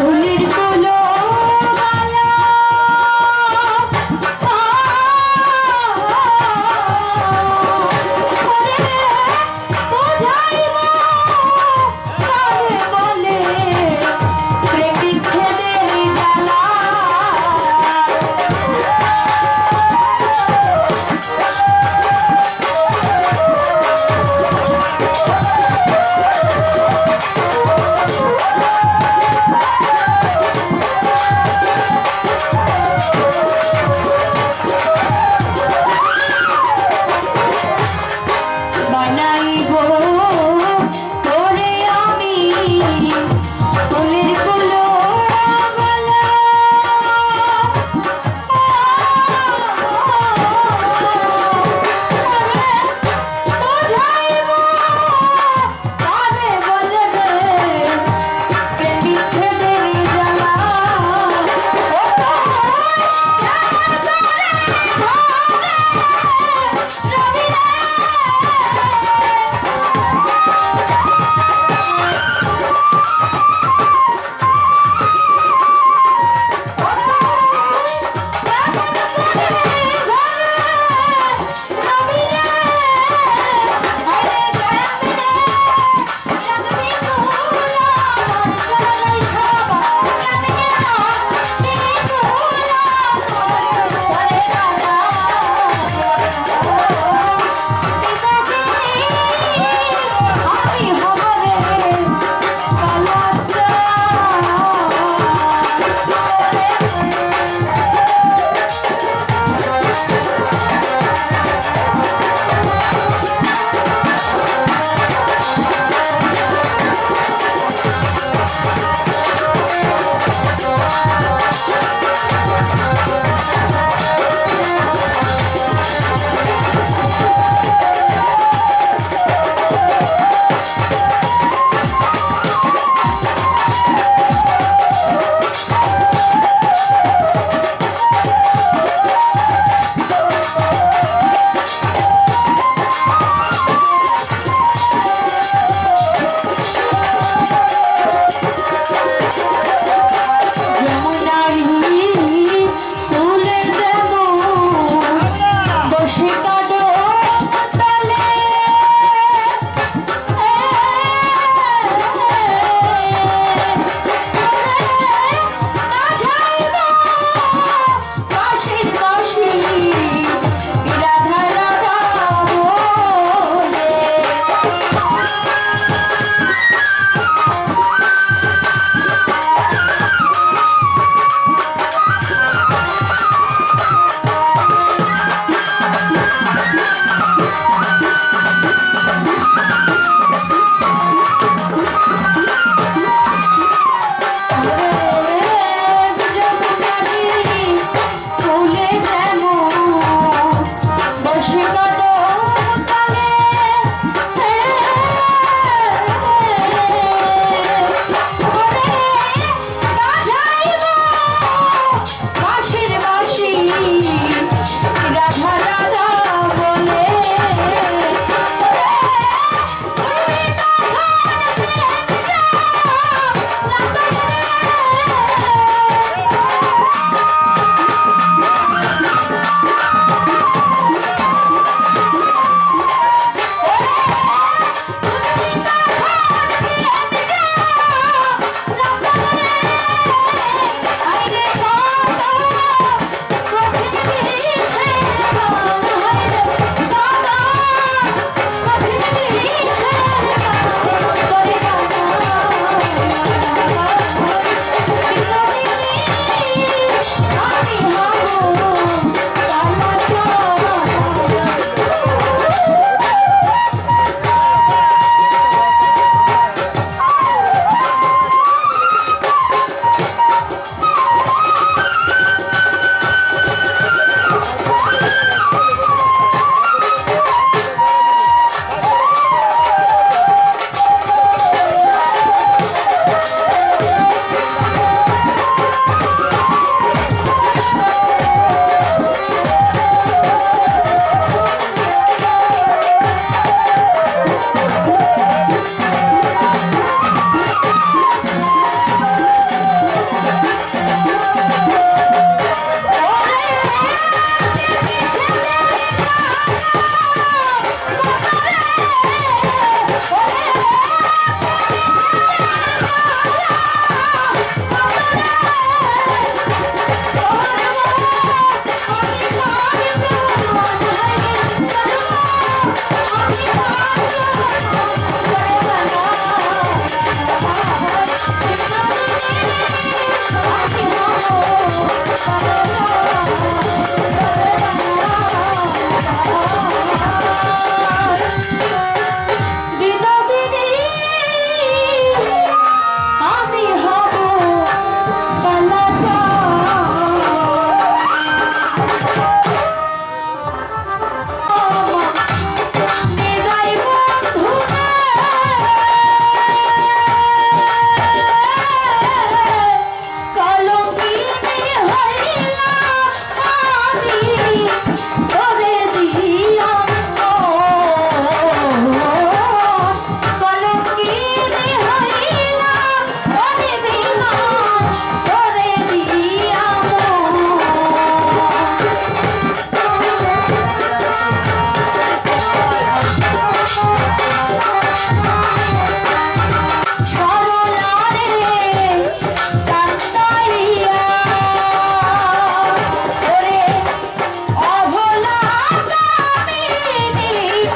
我们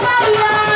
Allah